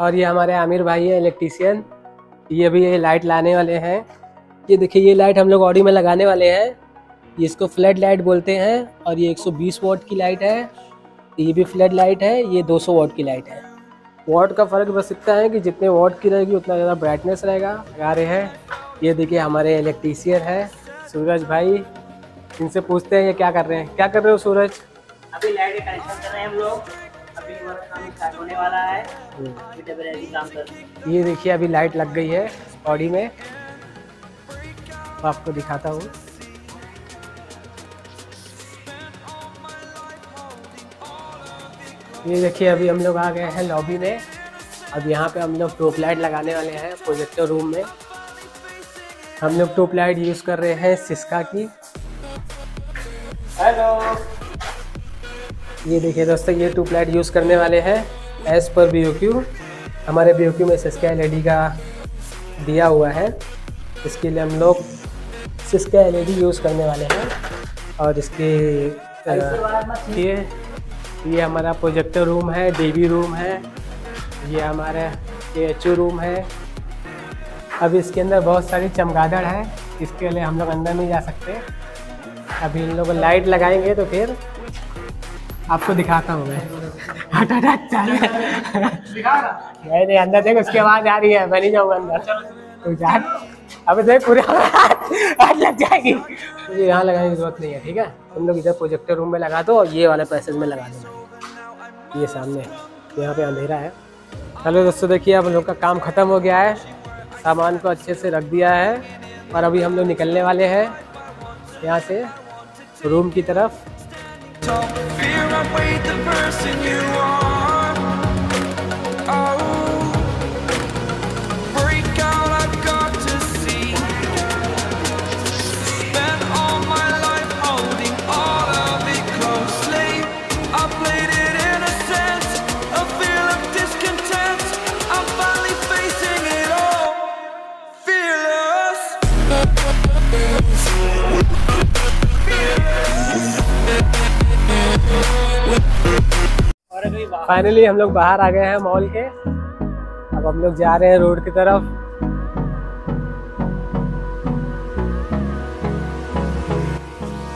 और ये हमारे आमिर भाई है इलेक्ट्रीशियन ये भी ये लाइट लाने वाले हैं। ये देखिए ये लाइट हम लोग ऑडी में लगाने वाले हैं। ये इसको फ्लड लाइट बोलते हैं और ये 120 वॉट की लाइट है। ये भी फ्लड लाइट है ये 200 वॉट की लाइट है। वॉट का फ़र्क बस इतना है कि जितने वॉट की रहेगी उतना ज़्यादा ब्राइटनेस रहेगा। लगा रहे हैं। ये देखिए हमारे इलेक्ट्रीशियन है सूरज भाई। इनसे पूछते हैं ये क्या कर रहे हैं? क्या कर रहे हो सूरज? अभी लाइट का कनेक्शन कर रहे हैं हम लोग। होने वाला है। ये देखिए, अभी लाइट लग गई है बॉडी में। आपको दिखाता हूँ। ये देखिए, अभी हम लोग आ गए हैं लॉबी में। अब यहाँ पे हम लोग ट्यूब लाइट लगाने वाले हैं प्रोजेक्टर रूम में। हम लोग ट्यूब लाइट यूज़ कर रहे हैं सिस्का की। हेलो ये देखिए दोस्तों, ये ट्यूब लाइट यूज़ करने वाले हैं एज पर बी हमारे बी में सिस्का एल का दिया हुआ है। इसके लिए हम लोग सिस्का एल यूज़ करने वाले हैं और इसके ये ये हमारा प्रोजेक्टर रूम है डीवी रूम है, ये हमारा ए एच रूम है। अब इसके अंदर बहुत सारी चमगादड़ है, इसके लिए हम लोग अंदर नहीं जा सकते। अभी इन लोग लाइट लगाएँगे तो फिर आपको दिखाता हूँ मैं। नहीं नहीं, अंदर देख, उसकी आवाज़ आ रही है। मैं नहीं जाऊँगा अंदर। तू जा। अबे देख, पूरे हाथ लग जाएगी। मुझे यहाँ लगाने की ज़रूरत नहीं है, ठीक है? तुम लोग इधर प्रोजेक्टर रूम में लगा दो और ये वाले पैसेज में लगा दो। ये सामने, यहाँ पे अंधेरा है। चलो दोस्तों, देखिए अब लोग का काम ख़त्म हो गया है। सामान को अच्छे से रख दिया है और अभी हम लोग निकलने वाले हैं यहाँ से रूम की तरफ़। Outweighed the person you are. Finally हम लोग बाहर आ गए हैं मॉल के। अब हम लोग जा रहे हैं रोड की तरफ़।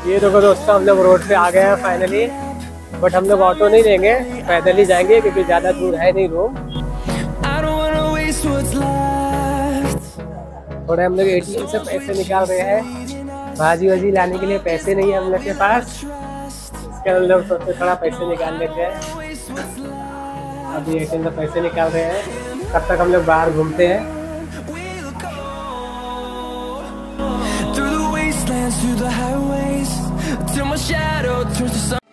ये देखो दोस्तों हम लोग रोड पे आ गए हैं फाइनली बट हम लोग ऑटो नहीं लेंगे पैदल ही जाएँगे क्योंकि ज़्यादा दूर है नहीं रूम. थोड़े हम लोग एटीएम से पैसे निकाल रहे हैं। भाजी वाजी लाने के लिए पैसे नहीं है हम लोग के पास। हम लोग सबसे थोड़ा पैसे निकाल लेते हैं। अभी एटीएम से पैसे निकाल रहे हैं। कब तक हम लोग बाहर घूमते हैं। Till my shadow